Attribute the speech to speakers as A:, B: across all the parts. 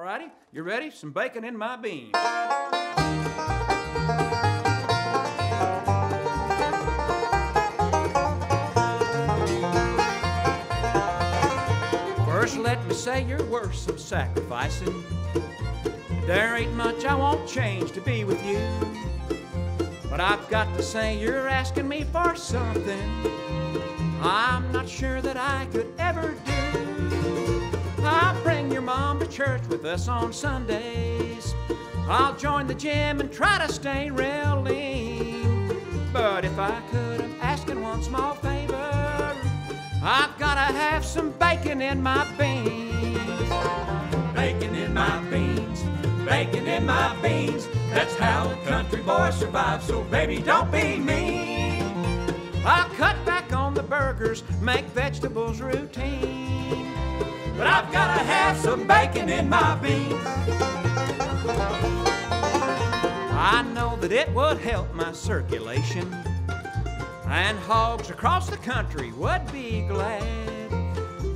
A: Alrighty, you ready? Some bacon in my beans. First, let me say you're worth some sacrificing. There ain't much I won't change to be with you. But I've got to say you're asking me for something I'm not sure that I could ever do. Church with us on Sundays. I'll join the gym and try to stay real lean. But if I could, I'm asking one small favor. I've gotta have some bacon in my beans.
B: Bacon in my beans, bacon in my beans. That's how a country boy survives. So baby, don't be mean.
A: I'll cut back on the burgers, make vegetables routine.
B: But I've gotta have some bacon in my beans.
A: I know that it would help my circulation, and hogs across the country would be glad.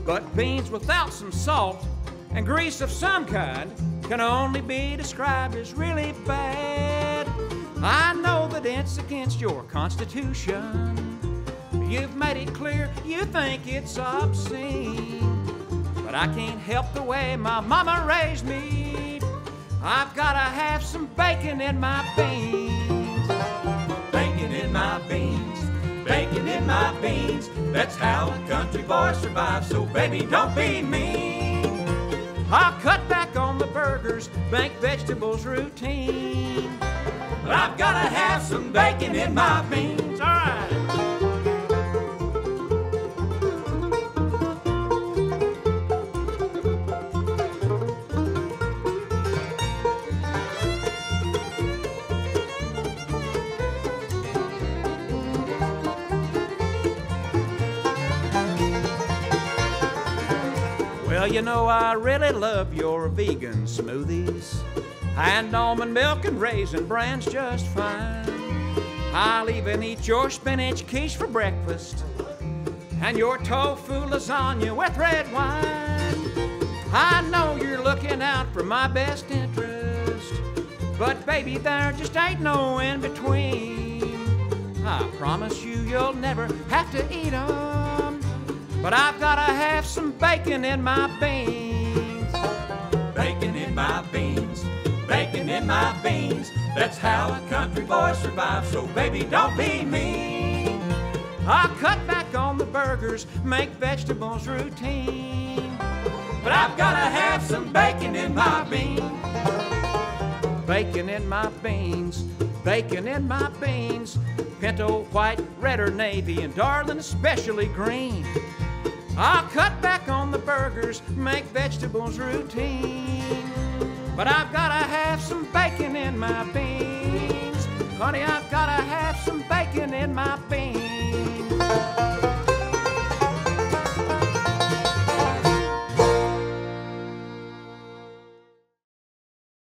A: But beans without some salt and grease of some kind can only be described as really bad. I know that it's against your constitution. You've made it clear you think it's obscene. But I can't help the way my mama raised me. I've gotta have some bacon in my beans.
B: Bacon in my beans, bacon in my beans. That's how a country boy survives. So baby, don't be mean.
A: I'll cut back on the burgers, make vegetables routine.
B: But I've gotta have some bacon in my beans.
A: Well, you know, I really love your vegan smoothies. And almond milk and raisin bran's just fine. I'll even eat your spinach quiche for breakfast. And your tofu lasagna with red wine. I know you're looking out for my best interest. But baby, there just ain't no in between. I promise you, you'll never have to eat 'em. But I've gotta have some bacon in my beans.
B: Bacon in my beans, bacon in my beans. That's how a country boy survives. So baby, don't be mean.
A: I'll cut back on the burgers, make vegetables routine.
B: But I've gotta have some bacon in my beans.
A: Bacon in my beans, bacon in my beans. Pinto, white, red or navy, and darling, especially green. I'll cut back on the burgers, make vegetables routine. But I've gotta have some bacon in my beans. Honey, I've gotta have some bacon in my beans.